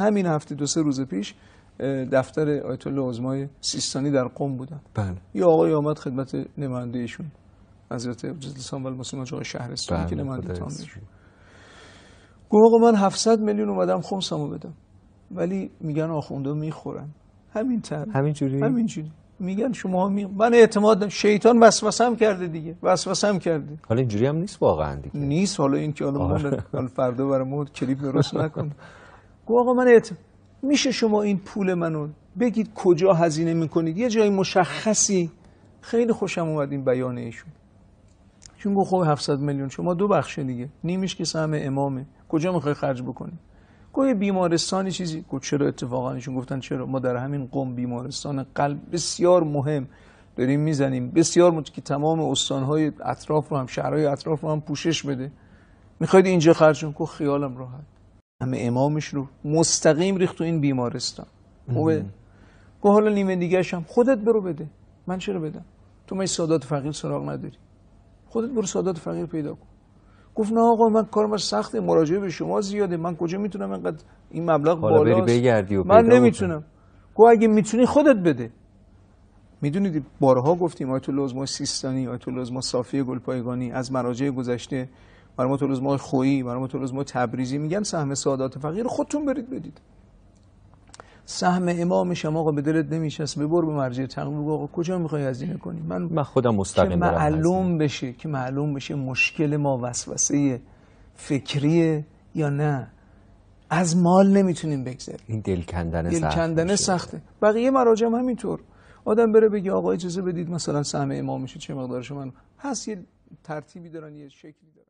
همین هفته دو سه روز پیش دفتر آیت الله عظمای سیستانی در قم بودم. بله. یه آقای آمد خدمت نماینده ایشون حضرت جزلسان و المسلمان آقای شهرستانی که بله، نماینده خدا تام. گفت آقا من 700 میلیون اومدم خمسمو بدم. ولی میگن آخونده می‌خورن. همین تر همینجوری همینجوری میگن شما می... من اعتماد دارم. شیطان وسوسه کرده دیگه. وسوسه هم کرده. حالا اینجوری هم نیست واقعا دیگه. نیست. حالا این که حالا آره. فردا برامون کلیپ درست نکن گفت آقا من اعت... میشه شما این پول منو بگید کجا هزینه می‌کنید؟ یه جای مشخصی. خیلی خوشم اومد این بیان ایشون. چون گفت خب 700 میلیون شما دو بخشه دیگه نیمیش که سهم امامه کجا می‌خوای خرج بکنی؟ گفت بیمارستانی چیزی. گفت چرا اتفاقا؟ ایشون گفتن چرا؟ ما در همین قم بیمارستان قلب بسیار مهم داریم می‌زنیم بسیار مت... که تمام استانهای اطراف رو هم شهرهای اطراف رو هم پوشش بده. می‌خواید اینجا خرج گفت خیالم راحت. همه امامش رو مستقیم ریخت تو این بیمارستان. خوبه؟ گفت حالا نیمه دیگه هم خودت برو بده. من چرا بدم؟ تو من سادات فقیر سراغ نداری؟ خودت برو سادات فقیر پیدا کن. گفت نه آقا من کارم سخته مراجعه به شما زیاده. من کجا می‌تونم اینقدر این مبلغ حالا بری بالاست؟ بگردی و من نمی‌تونم. گفت اگه می‌تونی خودت بده. می‌دونید بارها گفتیم آیت الله عظما سیستانی آیت الله عظما صافی گلپایگانی از مراجع گذشته مرحوم عظما خویی مرحوم عظما تبریزی میگن سهم سادات فقیر خودتون برید بدید. سهم امام شما آقا به دلت نمیشست ببر به مرجع تقویم بگو آقا کجا می‌خوای هزینه کنی؟ من من خودم که مستقیم هزینه. معلوم بشه که معلوم بشه مشکل ما وسوسه فکریه یا نه. از مال نمی‌تونیم بگذریم. این دل کندن دل سخت کندن. سخته. بقیه مراجع هم همینطور. آدم بره بگه آقا اجازه بدید مثلا سهم امام میشه چه مقدارش من هست یه ترتیبی دارن یه شکلی دارن.